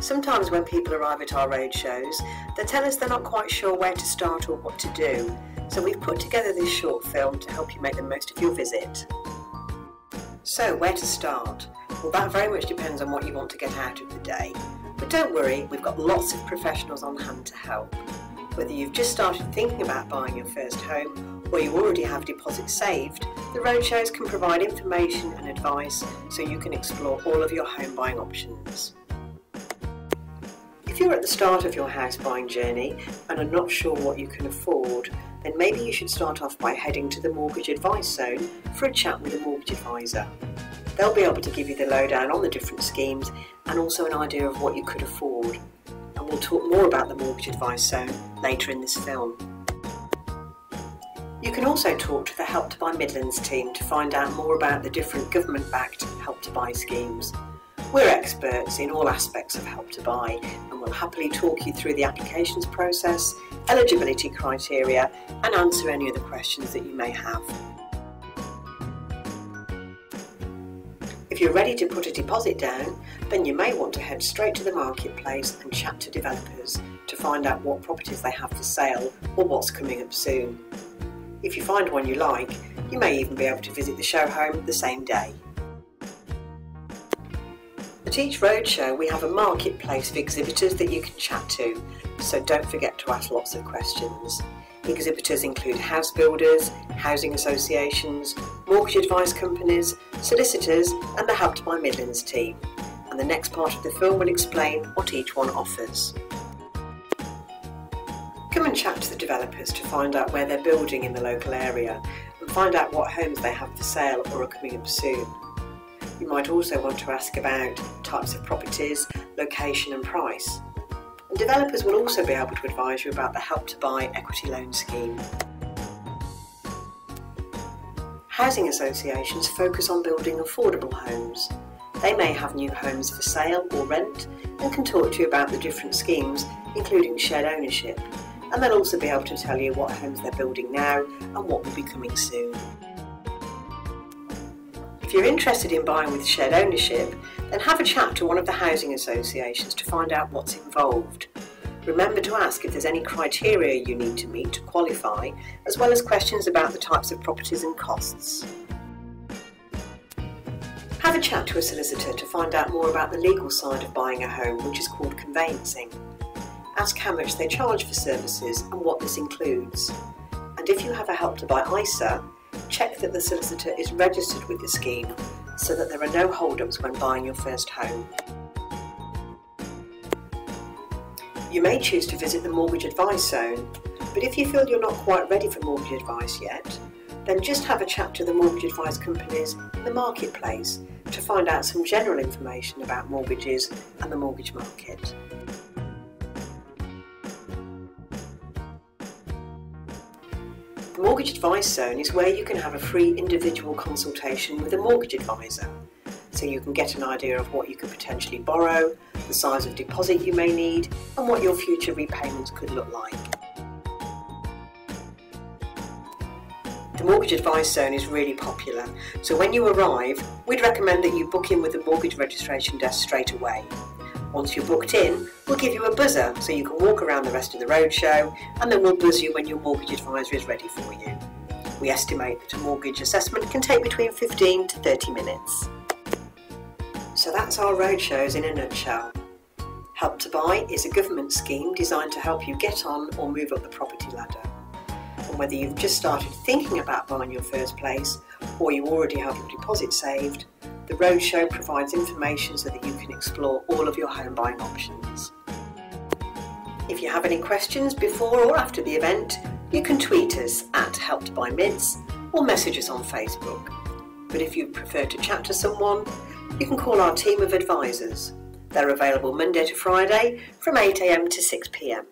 Sometimes when people arrive at our road shows, they tell us they're not quite sure where to start or what to do. So we've put together this short film to help you make the most of your visit. So where to start? Well that very much depends on what you want to get out of the day. But don't worry, we've got lots of professionals on hand to help. Whether you've just started thinking about buying your first home or you already have deposits saved, the roadshows can provide information and advice so you can explore all of your home buying options. If you're at the start of your house buying journey and are not sure what you can afford, then maybe you should start off by heading to the Mortgage Advice Zone for a chat with a mortgage advisor. They'll be able to give you the lowdown on the different schemes and also an idea of what you could afford. And we'll talk more about the Mortgage Advice Zone later in this film. You can also talk to the Help to Buy Midlands team to find out more about the different government-backed Help to Buy schemes. We're experts in all aspects of Help to Buy and will happily talk you through the applications process, eligibility criteria and answer any other questions that you may have. If you're ready to put a deposit down, then you may want to head straight to the marketplace and chat to developers to find out what properties they have for sale or what's coming up soon. If you find one you like, you may even be able to visit the show home the same day. At each roadshow we have a marketplace of exhibitors that you can chat to, so don't forget to ask lots of questions. Exhibitors include house builders, housing associations, mortgage advice companies, solicitors and the Help to Buy Midlands team. And the next part of the film will explain what each one offers. Come and chat to the developers to find out where they're building in the local area and find out what homes they have for sale or are coming up soon. You might also want to ask about types of properties, location and price. Developers will also be able to advise you about the Help to Buy equity loan scheme. Housing associations focus on building affordable homes. They may have new homes for sale or rent and can talk to you about the different schemes, including shared ownership. And they'll also be able to tell you what homes they're building now and what will be coming soon. If you're interested in buying with shared ownership, then have a chat to one of the housing associations to find out what's involved. Remember to ask if there's any criteria you need to meet to qualify, as well as questions about the types of properties and costs. Have a chat to a solicitor to find out more about the legal side of buying a home, which is called conveyancing. Ask how much they charge for services and what this includes. And if you have a Help to Buy ISA, check that the solicitor is registered with the scheme so that there are no hold-ups when buying your first home. You may choose to visit the Mortgage Advice Zone, but if you feel you're not quite ready for mortgage advice yet, then just have a chat to the mortgage advice companies in the marketplace to find out some general information about mortgages and the mortgage market. The Mortgage Advice Zone is where you can have a free individual consultation with a mortgage advisor. So you can get an idea of what you could potentially borrow, the size of deposit you may need, and what your future repayments could look like. The Mortgage Advice Zone is really popular, so when you arrive, we'd recommend that you book in with the mortgage registration desk straight away. Once you're booked in, we'll give you a buzzer so you can walk around the rest of the roadshow and then we'll buzz you when your mortgage advisor is ready for you. We estimate that a mortgage assessment can take between 15 to 30 minutes. So that's our roadshows in a nutshell. Help to Buy is a government scheme designed to help you get on or move up the property ladder. And whether you've just started thinking about buying your first place or you already have your deposit saved, the Roadshow provides information so that you can explore all of your home buying options. If you have any questions before or after the event, you can tweet us at Help to Buy Mids or message us on Facebook. But if you prefer to chat to someone, you can call our team of advisors. They're available Monday to Friday from 8am to 6pm.